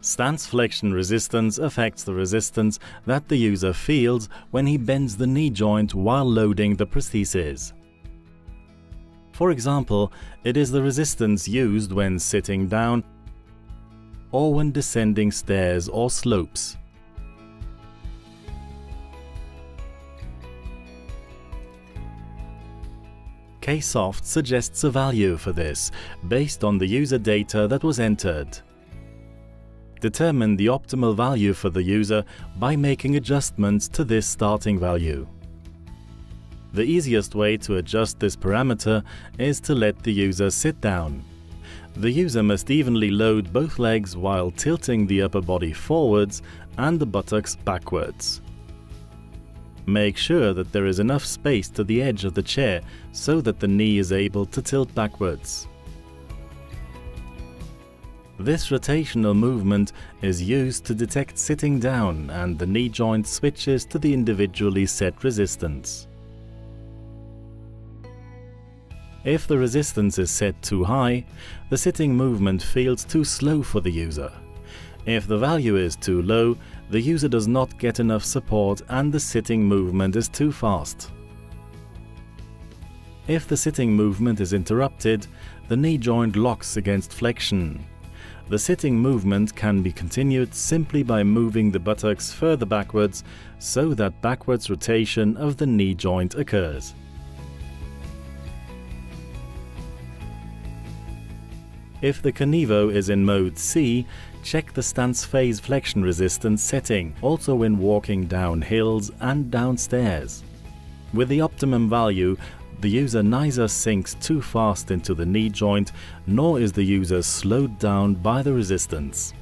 Stance flexion resistance affects the resistance that the user feels when he bends the knee joint while loading the prosthesis. For example, it is the resistance used when sitting down or when descending stairs or slopes. K-Soft suggests a value for this based on the user data that was entered. Determine the optimal value for the user by making adjustments to this starting value. The easiest way to adjust this parameter is to let the user sit down. The user must evenly load both legs while tilting the upper body forwards and the buttocks backwards. Make sure that there is enough space to the edge of the chair so that the knee is able to tilt backwards. This rotational movement is used to detect sitting down and the knee joint switches to the individually set resistance. If the resistance is set too high, the sitting movement feels too slow for the user. If the value is too low, the user does not get enough support and the sitting movement is too fast. If the sitting movement is interrupted, the knee joint locks against flexion. The sitting movement can be continued simply by moving the buttocks further backwards so that backwards rotation of the knee joint occurs. If the Kenevo is in mode C, check the stance phase flexion resistance setting, also when walking down hills and downstairs. With the optimum value, the user neither sinks too fast into the knee joint, nor is the user slowed down by the resistance.